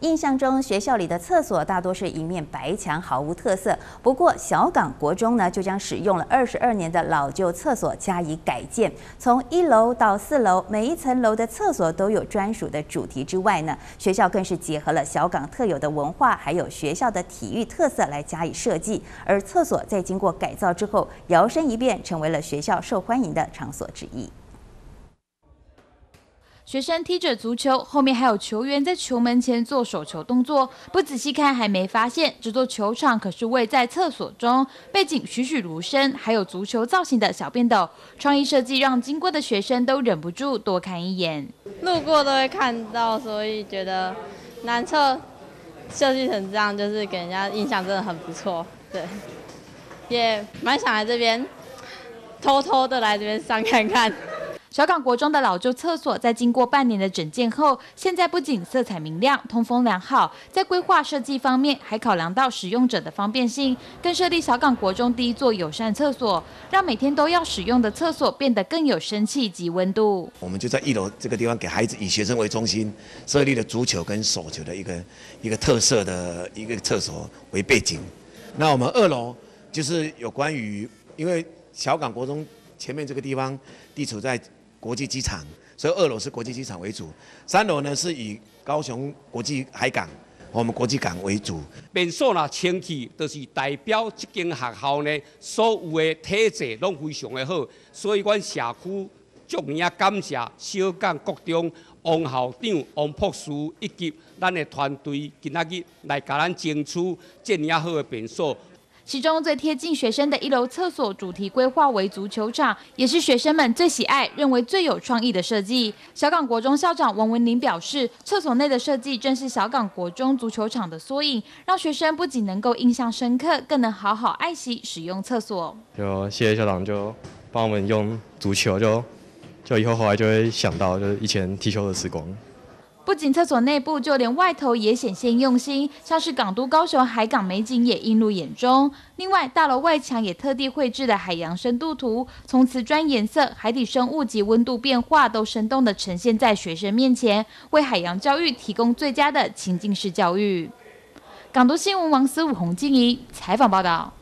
印象中学校里的厕所大多是一面白墙，毫无特色。不过小港国中呢，就将使用了二十二年的老旧厕所加以改建，从一楼到四楼，每一层楼的厕所都有专属的主题。之外呢，学校更是结合了小港特有的文化，还有学校的体育特色来加以设计。而厕所在经过改造之后，摇身一变成为了学校受欢迎的场所之一。学生踢着足球，后面还有球员在球门前做手球动作。不仔细看，还没发现这座球场可是位在厕所中，背景栩栩如生，还有足球造型的小便斗，创意设计让经过的学生都忍不住多看一眼。路过都会看到，所以觉得男厕设计成这样，就是给人家印象真的很不错。对，也蛮想来这边偷偷的来这边上看看。小港国中的老旧厕所，在经过半年的整建后，现在不仅色彩明亮、通风良好，在规划设计方面还考量到使用者的方便性，更设立小港国中第一座友善厕所，让每天都要使用的厕所变得更有生气及温度。我们就在一楼这个地方，给孩子以学生为中心，设立了足球跟手球的一个一个特色的一个厕所为背景。那我们二楼就是有关于，因为小港国中前面这个地方地处在。国际机场，所以二楼是国际机场为主，三楼呢是以高雄国际海港，我们国际港为主。民宿啦，清气都是代表这间学校呢，所有的体制拢非常的好，所以阮社区足年啊感谢小港国中王校长王博士以及咱的团队今仔日来甲咱争取这年好的民宿。其中最贴近学生的一楼厕所主题规划为足球场，也是学生们最喜爱、认为最有创意的设计。小港国中校长王文林表示，厕所内的设计正是小港国中足球场的缩影，让学生不仅能够印象深刻，更能好好爱惜使用厕所。就谢谢校长，就帮我们用足球，就就以后后来就会想到，就是以前踢球的时光。不仅厕所内部，就连外头也显现用心，像是港都高雄海港美景也映入眼中。另外，大楼外墙也特地绘制了海洋深度图，从瓷砖颜色、海底生物及温度变化，都生动地呈现在学生面前，为海洋教育提供最佳的情境式教育。港都新闻王思武、洪静怡采访报道。